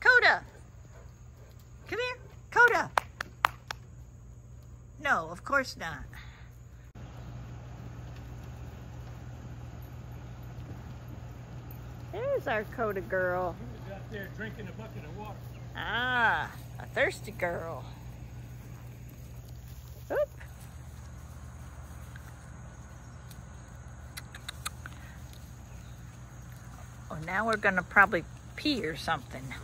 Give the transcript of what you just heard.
Kota! Come here, Kota! No, of course not. There's our Kota girl. He was out there drinking a bucket of water. Ah, a thirsty girl. Now we're gonna probably pee or something.